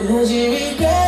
馴染み